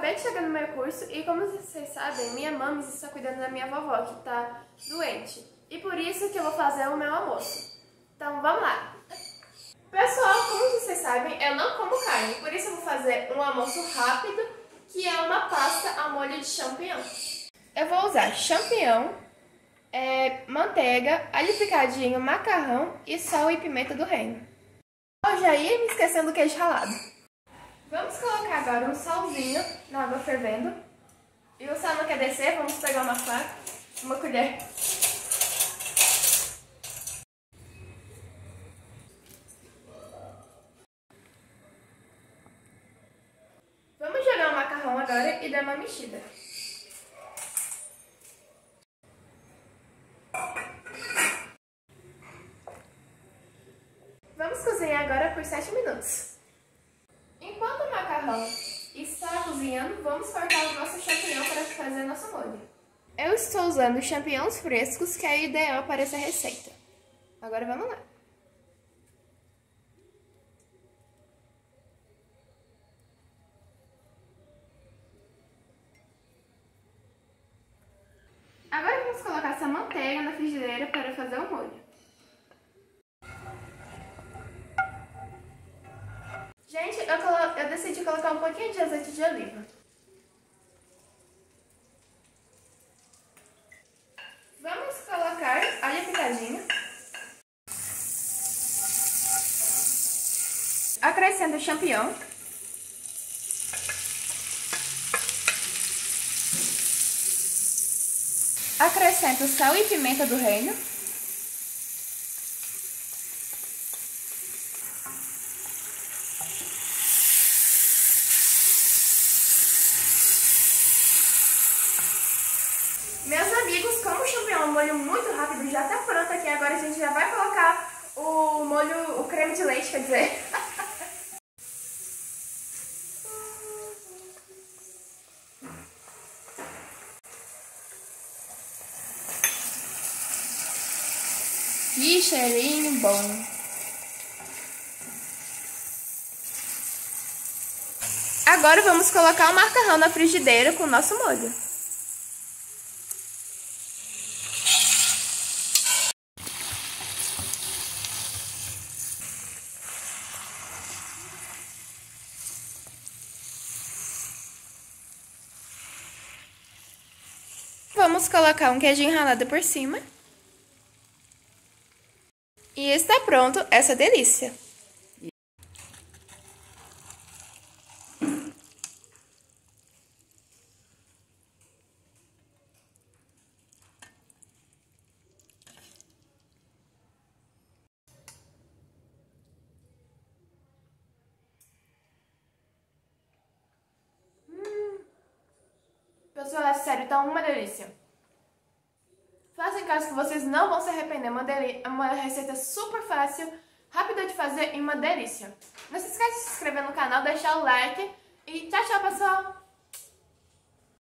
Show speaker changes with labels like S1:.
S1: acabei de chegar no meu curso e como vocês sabem, minha mãe está cuidando da minha vovó que está doente. E por isso que eu vou fazer o meu almoço. Então vamos lá! Pessoal, como vocês sabem, eu não como carne, por isso eu vou fazer um almoço rápido, que é uma pasta ao molho de champignon. Eu vou usar champignon, é, manteiga, alho picadinho, macarrão e sal e pimenta do reino. Eu já ia me esquecendo do queijo ralado. Vamos colocar agora um salzinho na água fervendo. E o sal não quer descer, vamos pegar uma faca, uma colher. Vamos jogar o macarrão agora e dar uma mexida. Vamos cozinhar agora por 7 minutos. Enquanto o macarrão está cozinhando, vamos cortar o nosso champignon para fazer nosso molho. Eu estou usando champignons frescos, que é ideal para essa receita. Agora vamos lá. Agora vamos colocar essa manteiga na frigideira para fazer o molho. Decidi colocar um pouquinho de azeite de oliva. Vamos colocar alho picadinho. Acrescento o champignon. Acrescento sal e pimenta do reino. Meus amigos, como o champignon é um molho muito rápido, já tá pronto aqui. Agora a gente já vai colocar o molho, o creme de leite, quer dizer. Que cheirinho bom! Agora vamos colocar o macarrão na frigideira com o nosso molho. Vamos colocar um queijinho ralado por cima. E está pronto essa delícia. Pessoal, é sério, tá uma delícia. Faça em casa que vocês não vão se arrepender. Uma, uma receita super fácil, rápida de fazer e uma delícia. Não se esqueça de se inscrever no canal, deixar o like. E tchau, tchau, pessoal!